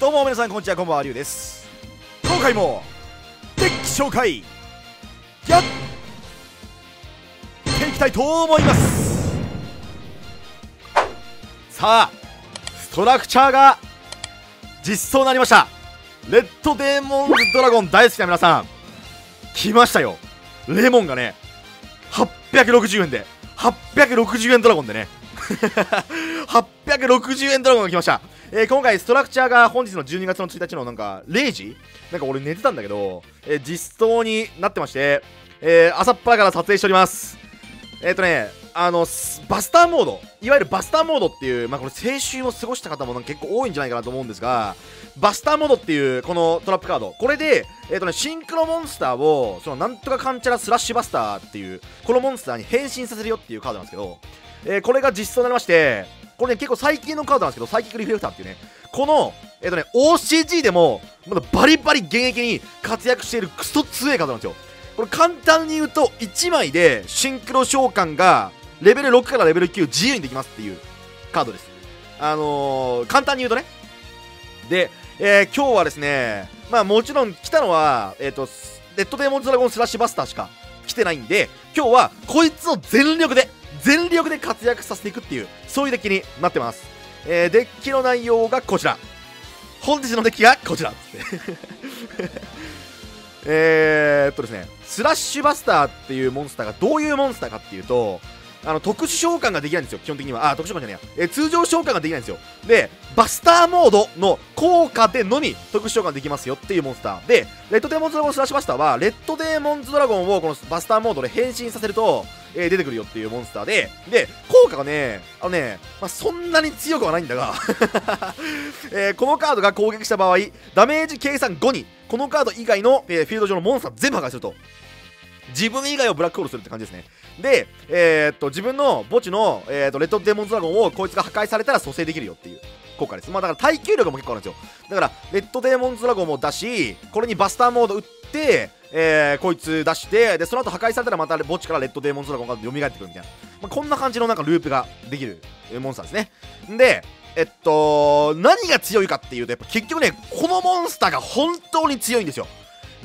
どうも皆さんこんにちはこんばんはりゅうです。今回もデッキ紹介やっていきたいと思います。さあストラクチャーが実装になりました。レッドデーモンズドラゴン大好きな皆さん。来ましたよ。レモンがね860円で860円ドラゴンでね。860円ドラゴンが来ました。えー、今回ストラクチャーが本日の12月の1日のなんか0時？なんか俺寝てたんだけど、えー、実装になってまして、えー、朝っぱらから撮影しております。えっ、とねあのバスターモードいわゆるバスターモードっていうまあこれ青春を過ごした方もなんか結構多いんじゃないかなと思うんですがバスターモードっていうこのトラップカード。これでえっ、とねシンクロモンスターをそのなんとかかんちゃらスラッシュバスターっていうこのモンスターに変身させるよっていうカードなんですけどえこれが実装になりましてこれね結構最近のカードなんですけどサイキックリフレクターっていうねこのえっ、ー、とね OCG でもまだバリバリ現役に活躍しているクソ強いカードなんですよ。これ簡単に言うと1枚でシンクロ召喚がレベル6からレベル9自由にできますっていうカードです。あのー、簡単に言うとね。で、えー、今日はですねまあもちろん来たのはえっ、ー、とレッドデーモンズドラゴンスラッシュバスターしか来てないんで今日はこいつを全力で全力で活躍させていくっていうそういうデッキになってます、えー、デッキの内容がこちら。本日のデッキがこちら えーっとですねスラッシュバスターっていうモンスターがどういうモンスターかっていうとあの特殊召喚ができないんですよ基本的には。あ特殊召喚じゃないや、え、通常召喚ができないんですよ。でバスターモードの効果でのみ特殊召喚できますよっていうモンスター。でレッドデーモンズドラゴンスラッシュバスターはレッドデーモンズドラゴンをこのバスターモードで変身させるとえー、出てくるよっていうモンスターで、で、効果がね、あのね、まあ、そんなに強くはないんだが えー、このカードが攻撃した場合、ダメージ計算後に、このカード以外の、えー、フィールド上のモンスター全部破壊すると。自分以外をブラックホールするって感じですね。で、えー、っと、自分の墓地の、えー、っと、レッドデーモンズドラゴンをこいつが破壊されたら蘇生できるよっていう効果です。まあだから耐久力も結構あるんですよ。だから、レッドデーモンズドラゴンも出し、これにバスターモード打って、えー、こいつ出してでその後破壊されたらまた墓地からレッドデーモンズドラゴンが蘇ってくるみたいな、まあ、こんな感じのなんかループができるモンスターですね。でえっと何が強いかっていうとやっぱ結局ねこのモンスターが本当に強いんですよ。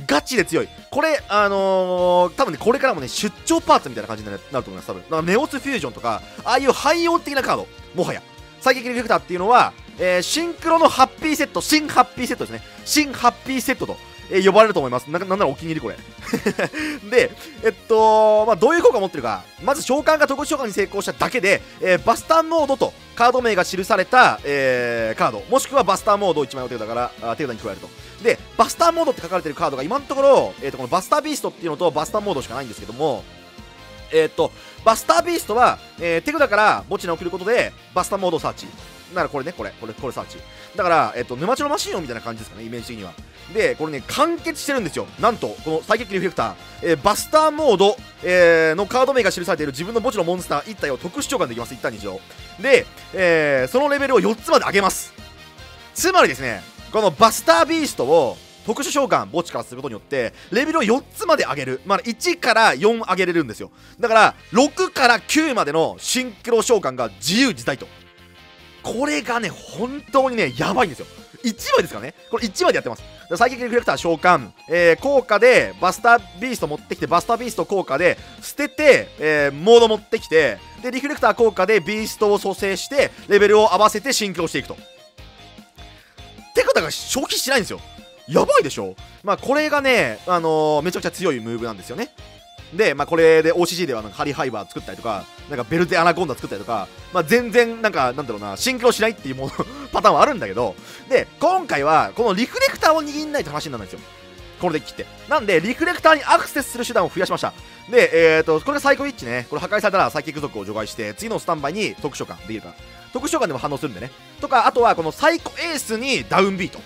ガチで強い。これあのー、多分ねこれからもね出張パーツみたいな感じになると思います多分。かネオスフュージョンとかああいう汎用的なカード。もはや。最撃リフレクターっていうのは、えー、シンクロのハッピーセット新ハッピーセットですね。新ハッピーセットと。えー、呼ばれると思います。ななんならお気に入りこれ。で、えっと、まあ、どういう効果を持ってるか。まず召喚が特殊召喚に成功しただけで、えー、バスターモードとカード名が記された、えー、カード、もしくはバスターモードを1枚お手札から手札に加えると。で、バスターモードって書かれてるカードが今のところ、えー、とこのバスタービーストっていうのとバスターモードしかないんですけども、えっ、と、バスタービーストは、えー、手札から墓地に送ることで、バスターモードをサーチ。だからこれね、これ、これ、これサーチ。だから、えっ、と、沼地のマシン音みたいな感じですかね、イメージ的には。で、これね、完結してるんですよ。なんと、この最激リフレクター、えー、バスターモード、えー、のカード名が記されている自分の墓地のモンスター1体を特殊召喚できます、1体に一度。で、えー、そのレベルを4つまで上げます。つまりですね、このバスタービーストを特殊召喚墓地からすることによってレベルを4つまで上げるまあ1から4上げれるんですよだから6から9までのシンクロ召喚が自由自在とこれがね本当にねやばいんですよ。1枚ですからね。これ1枚でやってます。サイキックリフレクター召喚、えー、効果でバスタービースト持ってきてバスタービースト効果で捨てて、えー、モード持ってきてでリフレクター効果でビーストを蘇生してレベルを合わせてシンクロしていくと。ってことが消費しないんですよ。やばいでしょ。まあこれがね、あのー、めちゃくちゃ強いムーブなんですよね。で、まあ、これで OCG ではなんかハリファイバー作ったりとか、なんかヴェルテアナコンダ作ったりとか、まあ、全然なんか、なんだろうな、シンクロしないっていうもの パターンはあるんだけど、で、今回はこのリフレクターを握んないと話にならないんですよ。これで切って。なんで、リフレクターにアクセスする手段を増やしました。で、えーと、これがサイコウィッチね。これ破壊されたらサイキック族を除外して、次のスタンバイに特殊召喚できるから。特殊召喚でも反応するんでね。とか、あとはこのサイコエースにダウンビート。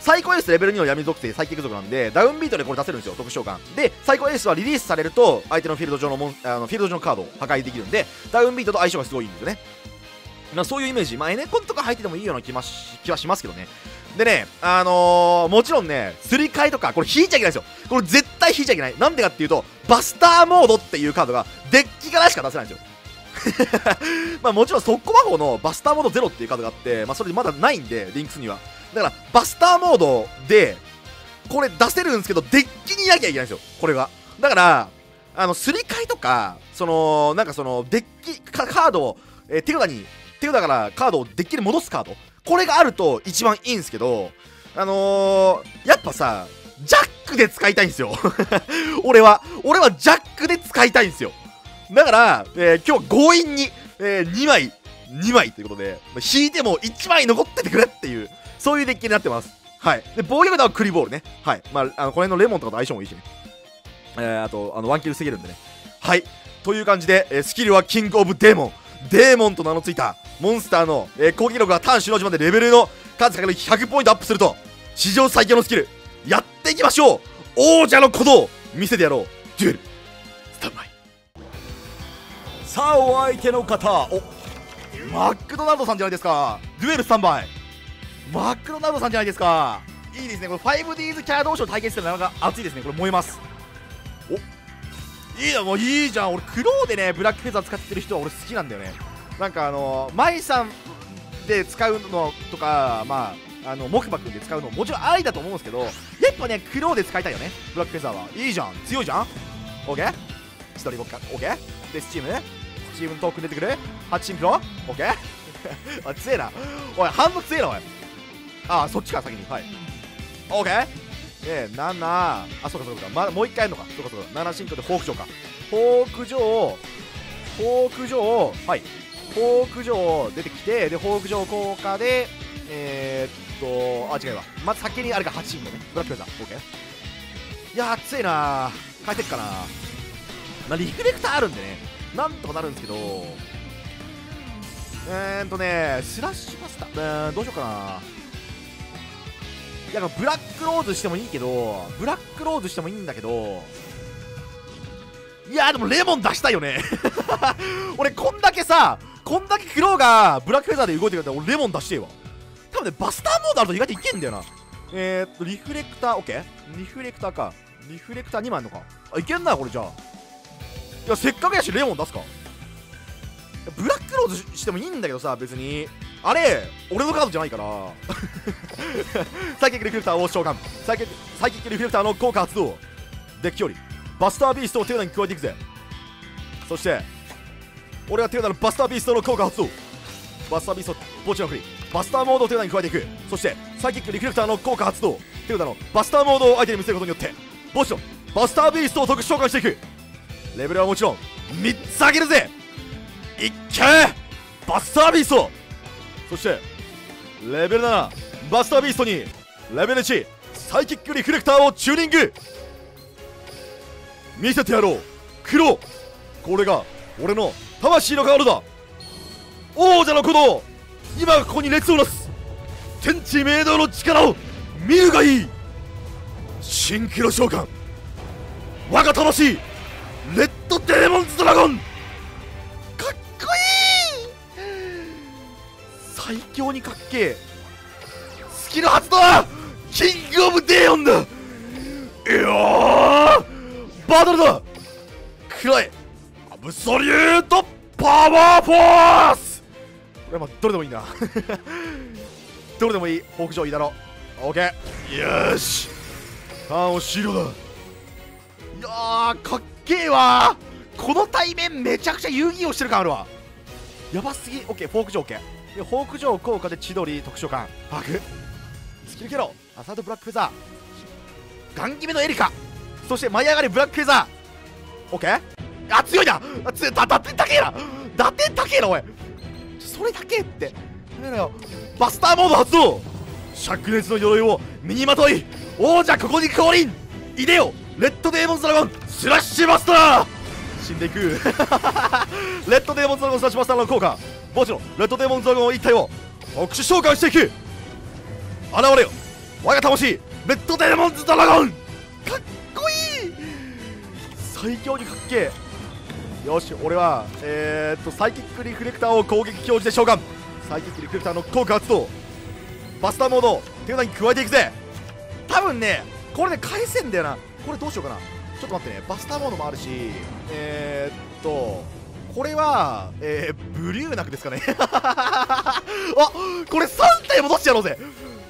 サイコエースレベル2の闇属性サイキック族なんでダウンビートでこれ出せるんですよ特殊召喚でサイコエースはリリースされると相手のフィールド上のモンあのフィールド上のカードを破壊できるんでダウンビートと相性がすごいんですよねまあそういうイメージまあエネコンとか入っててもいいような気,、はしますけどねでね、あのー、もちろんね、すり替えとか、これ引いちゃいけないですよ。これ絶対引いちゃいけない。なんでかっていうと、バスターモードっていうカードが、デッキからしか出せないんですよ。まあもちろん速攻魔法のバスターモードゼロっていうカードがあって、まあそれまだないんで、リンクスには。だからバスターモードでこれ出せるんですけどデッキにいなきゃいけないんですよ。これが。だからあのすり替えとかそのなんかそのデッキカードを、えー、手札に手札からカードをデッキに戻すカード。これがあると一番いいんですけどあのー、やっぱさジャックで使いたいんですよ。俺は。俺はジャックで使いたいんですよ。だから、えー、今日強引に、えー、2枚2枚ということで引いても1枚残っててくれっていう。そういうデッキになってます。はい。で防御札はクリボールね。はい。まああのこの辺のレモンとかと相性もいいしね。えー、あとあのワンキル防げるんでね。はい。という感じで、えー、スキルはキングオブデーモン。デーモンと名の付いたモンスターの、えー、攻撃力が単種の字までレベルの数かける100ポイントアップすると史上最強のスキル。やっていきましょう。王者の鼓動。見せてやろう。デュエル。スタンバイ。さあお相手の方。おマクドナルドさんじゃないですか。デュエルスタンバイマクドナルドさんじゃないですか。いいですね。これ 5Ds キャラ同士の対決ってなかなか熱いですね。これ燃えます。お。いいな。もういいじゃん。俺クローでねブラックフェザー使ってる人は俺好きなんだよね。なんかあのマイさんで使うのとかまああの木馬くんで使うのももちろんありだと思うんですけどやっぱねクローで使いたいよね。ブラックフェザーは。いいじゃん。強いじゃん。OK 一人僕か？OK でスチーム？スチームのトークン出てくる？8チームクロ OK あ強えな。おい半分強えなおい。あそっちか先に。はい。OK えー、7あそうかそうかまだもう一回やるのか。そうかそうか。7進行でフォーク城か。フォーク城フォーク城はい。フォーク城出てきてでフォーク城効果でえー、っとあ違うわ。まず先にあれか8進行ね。ブラックフェザー。OK いや熱いな変えてっかなまあリフレクターあるんでね。なんとかなるんですけど。えーっとねスラッシュマスタ。ー、えー、どうしようかないやブラックローズしてもいいけどブラックローズしてもいいんだけどいやでもレモン出したいよね。俺こんだけさこんだけクローがブラックフェザーで動いてくれたら俺レモン出してえわ多分ねバスターモードあると意外といけんだよな。えー、っとリフレクター OK リフレクターか。リフレクター2枚あるのか。あいけんなこれじゃあ。いやせっかくやしレモン出すか。ブラックローズしてもいいんだけどさ別に。あれ俺のカードじゃないから。サイキックリフレクターを召喚サイキックサイキックリフレクターの効果発動。デッキより。バスタービーストを手札に加えていくぜ。そして俺は手札のバスタービーストの効果発動。バスタービースト墓地の振りバスターモードを手札に加えていく。そしてサイキックリフレクターの効果発動。手札のバスターモードを相手に見せることによって。墓地のバスタービーストを特殊召喚していく。レベルはもちろん3つ上げるぜ。いっけバスタービーストそしてレベル7バスタービーストにレベル1サイキックリフレクターをチューニング。見せてやろう黒これが俺の魂のカードだ。王者の鼓動。今ここに列をなす。天地明道の力を見るがいい。シンクロ召喚。我が魂。レッドデーモンズドラゴン。最強にかっけえ。スキル発動キングオブデーオンだ。いやバトルだ。くらえアブソリュートパワーフォース。これまあどれでもいいな。どれでもいい。北上いいだろ。オッケー。よし。ターンを終了だ。いやーかっけえわ。この対面めちゃくちゃ遊戯をしてる感あるわ。やばすぎ。オッケー。フォーク上オッケー。でフォーク上効果で千鳥特殊感パクスキルケロアサートブラックフェザー。ガン決めのエリカ。そして舞い上がりブラックフェザー。オッケー？あ強いな。あ強いだ打点高えな。打点高えなおい。それだけって。やめよ。バスターモード発動。灼熱の鎧を身にまとい。王者ここに降臨。いでよレッドデーモンズドラゴン。スラッシュバスター。死んでいく。レッドデーモンズドラゴンスラッシュバスターの効果墓地のレッドデーモンズドラゴン一体を特殊召喚していく。現れよ。我が魂レッドデーモンズドラゴン。かっこいい。最強にかっけえ。よし俺はえー、っとサイキックリフレクターを攻撃表示で召喚。サイキックリフレクターの効果発動。バスターモード手札に加えていくぜ。多分ねこれで返せんだよな。これどうしようかな。ちょっと待ってね。バスターモードもあるしえー、っとこれは、えー、ブリューナクですかね。あこれ3体戻してやろうぜ。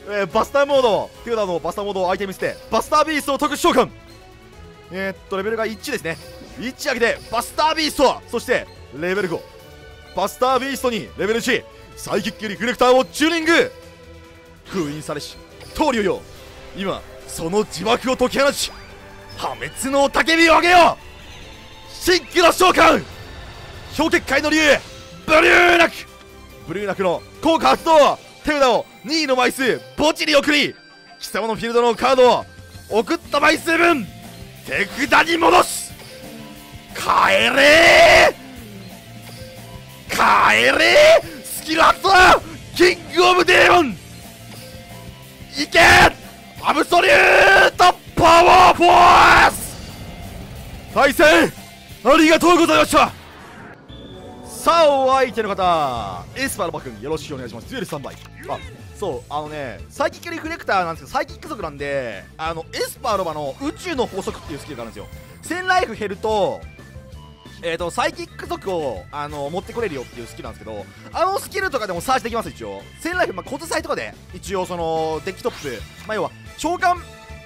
えー、バスターモードテューダーのバスターモードをアイテムしてバスタービーストを特殊召喚。えー、っとレベルが1ですね。1上げてバスタービースト。そしてレベル5バスタービーストにレベル1サイキックリフレクターをチューニング。封印されし棟梁よ今その自爆を解き放ち破滅の雄たけびを上げよう。シックの召喚。氷結界の竜ブリューナク。ブリューナクの効果発動手札を2位の枚数墓地に送り貴様のフィールドのカードを送った枚数分手札に戻す。帰れ帰れスキル発動キングオブデーモン。いけアブソリュートパワーフォース。対戦ありがとうございました。さあお相手の方エスパーロバ君よろしくお願いします。デュエル3倍あそうあのねサイキックリフレクターなんですけどサイキック族なんであのエスパーロバの宇宙の法則っていうスキルがあるんですよ。1000ライフ減るとえーと、サイキック族をあの持ってこれるよっていうスキルなんですけどあのスキルとかでもサーチできます一応。1000ライフ、まあ、小伝いとかで一応そのデッキトップ。まあ要は召喚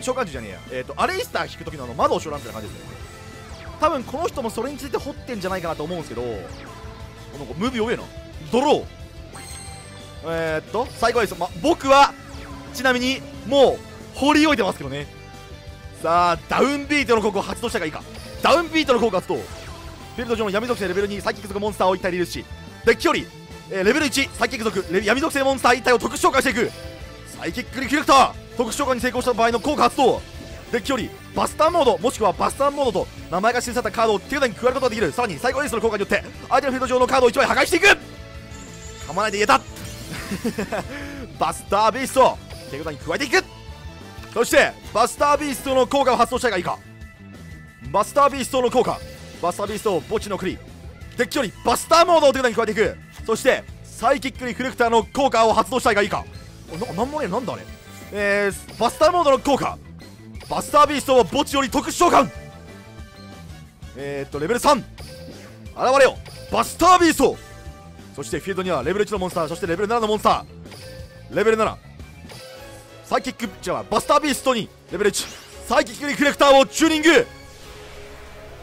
召喚獣じゃねえや、えーと、アレイスター引く時のあの窓を召喚みたいな感じですね。多分この人もそれについて掘ってんじゃないかなと思うんですけどこの子ムービー弱えなドロー。えー、っと最後はです、ま、僕はちなみにもう掘り終えてますけどね。さあダウンビートの効果を発動したがいいか。ダウンビートの効果発動。フィールド上の闇属性レベル2サイキック族モンスターを1体リリースし。デッキより、えー、レベル1サイキック族闇属性モンスター1体を特殊召喚していく。サイキックリフレクター特殊召喚に成功した場合の効果発動。デッキよりバスターモードもしくはバスターモードと名前が記されたカードを手札に加えることができる。さらに最高エースの効果によって相手のフィールド上のカードを1枚破壊していく。噛まないで言えた。バスタービースト手札に加えていく。そしてバスタービーストの効果を発動したいがいいか。バスタービーストの効果。バスタービーストを墓地の栗。デッキよりバスターモードを手札に加えていく。そしてサイキックリフレクターの効果を発動したいがいいか。ななんもねなんだあれ。えー、バスターモードの効果。バスタービーストを墓地より特殊召喚。えー、っとレベル3現れよ。バスタービースト。そしてフィールドにはレベル1のモンスター。そしてレベル7のモンスター。レベル7サイキックじゃあバスタービーストにレベル1サイキックリフレクターをチューニング。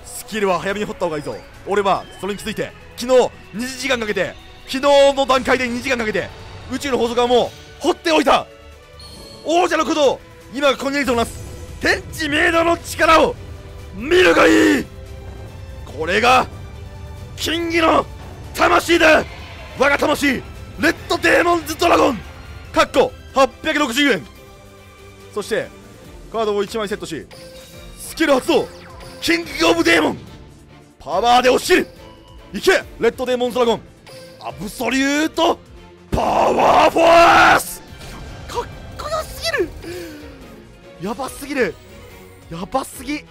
スキルは早めに掘った方がいいぞ。俺はそれに気づいて昨日2時間かけて昨日の段階で2時間かけて宇宙の法則はもう掘っておいた。王者のことを今ここにいると思います。天地明度の力を見るがいい。これがキングの魂だ我が魂レッドデーモンズドラゴン。かっこ860円。そしてカードを1枚セットしスキル発動キングオブデーモン。パワーで押し切る。いけレッドデーモンズドラゴン。アブソリュートパワーフォースやばすぎる。やばすぎ。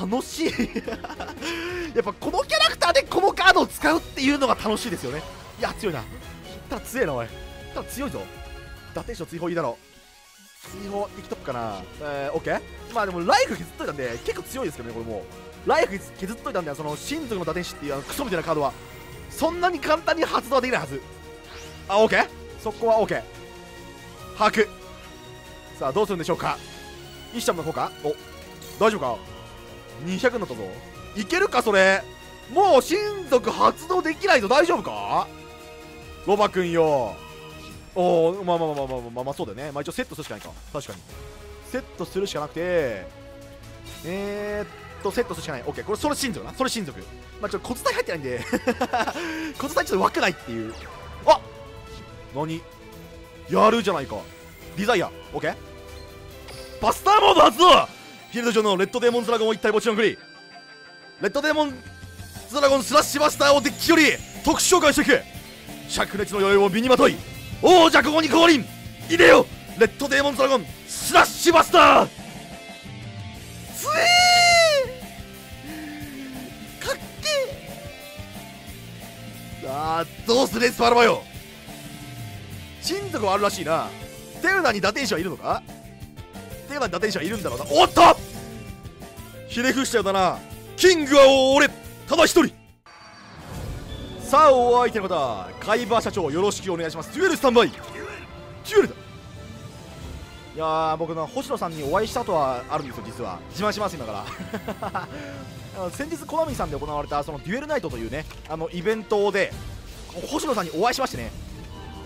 楽しい。やっぱこのキャラクターでこのカードを使うっていうのが楽しいですよね。いや強いな。ただ強いなおい。ただ強いぞ。打天使の追放いいだろ。追放いきとくかな。えー、オッケー？まあでもライフ削っといたんで結構強いですけどねこれもう。ライフ削っといたんでその親族の打天使っていうあのクソみたいなカードはそんなに簡単に発動はできないはず。あオッケー？そこはオッケー。把握さあどうするんでしょうか？イシちゃんの効果お大丈夫か？200になったぞ。いけるかそれ？もう親族発動できないぞ。大丈夫か？ロバくんよ。おおまあまあまあまあまあまあ、そうだよねまあ一応セットするしかないか確かにセットするしかなくてえー、っとセットするしかない OK これそれ親族なそれ親族まあちょっと小伝い入ってないんで小伝いちょっと枠ないっていうあ何やるじゃないかデザイア OK バスターモード発動フィールド上のレッドデーモンズドラゴンを一体墓地のくりレッドデーモンズドラゴンスラッシュバスターをデッキより特殊召喚していく灼熱の鎧を身にまとい王者ここに降臨いでよレッドデーモンズドラゴンスラッシュバスター。つえかっけさあどうするエスパルバよ親族はあるらしいな。テルナに打天使はいるのか？テルナに打天使はいるんだろうなおっとひれ伏したようだなキングは俺ただ一人さあお相手の方海馬社長よろしくお願いしますデュエルスタンバイデュエルだいや僕の星野さんにお会いしたとはあるんですよ実は自慢します今から先日コナミさんで行われたそのデュエルナイトというねあのイベントで星野さんにお会いしましてね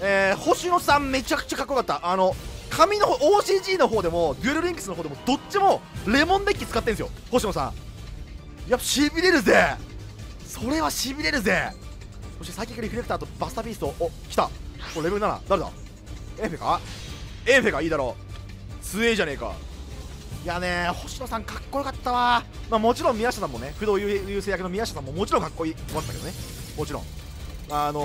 えー、星野さんめちゃくちゃかっこよかったあの紙の方 OCG の方でもデュエルリンクスの方でもどっちもレモンデッキ使ってんですよ。星野さん。やっぱしびれるぜ。それはしびれるぜ。そしてサイキックリフレクターとバスタービースト。お来た。これレベル7誰だ？エンフェか？エンフェがいいだろう。強えじゃねえか。いやね星野さんかっこよかったわ。まあもちろん宮下さんもね不動優勢役の宮下さんももちろんかっこいいかったけどね。もちろん。あの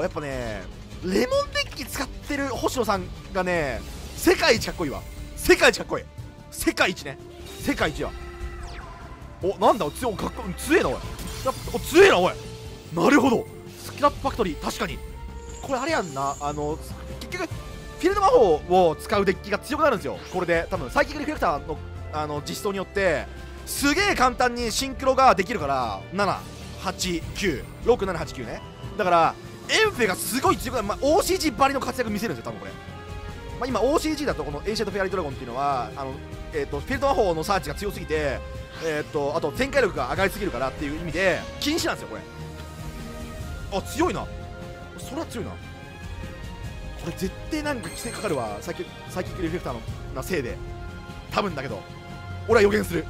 ー、やっぱねレモンデッキ使ってる星野さんがね世界一かっこいいわ。世界一かっこいい。世界一ね。世界一や。おなんだ強かっこ強えなおい。お強えなおい。なるほど。スキラップファクトリー。確かに。これあれやんな。あの結局フィールド魔法を使うデッキが強くなるんですよ。これで多分サイキックリフレクターのあの実装によってすげえ簡単にシンクロができるから7896789ね。だからエンフェがすごい強くなる、まあ、OCG ばりの活躍見せるんですよ多分これ、まあ、今 OCG だとこのエンシェントフェアリードラゴンっていうのはあの、えーと、フィールド魔法のサーチが強すぎてえーと、あと展開力が上がりすぎるからっていう意味で禁止なんですよこれ。あ強いな。それは強いな。これ絶対なんか規制かかるわサイキサイキックリフレクターのなせいで。多分だけど。俺は予言する。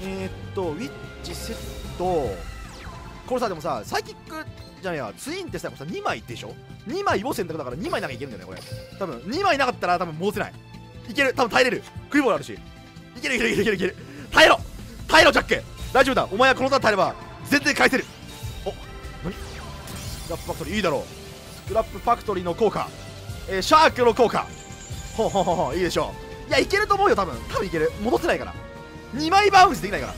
えー、っとウィッチセット。これさでもさサイキックじゃねえや。ツインってささ2枚でしょ？2枚を選択だから2枚なきゃいけるんだよねこれ。多分2枚なかったら多分戻せない。いける。多分耐えれる。クリボールあるし。いけるいけるいけるいける耐えろ。耐えろジャック大丈夫だ。お前はこのタ耐えれば全然返せる。お何？スクラップファクトリーいいだろう。スクラップファクトリーの効果。えー、シャークの効果。ほんほんほんいいでしょう。いやいけると思うよ多分。多分いける。戻せないから。2枚バウンスできないから。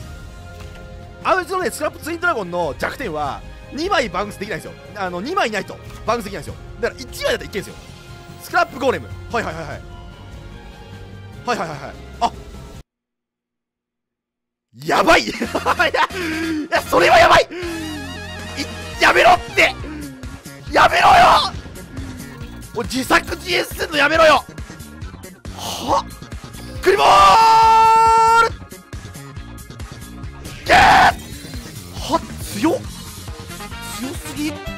あいつのねスクラップツインドラゴンの弱点は2枚バウンスできないんですよ。あの2枚ないとバウンスできないんですよ。だから1枚だったらいけんですよ。スクラップゴーレム。はいはいはいはい。はいはいはいはい。あやばい。いやそれはやばい。やめろって。やめろよ。お自作自演すんのやめろよ。はクリボール。ゲーは強強 eat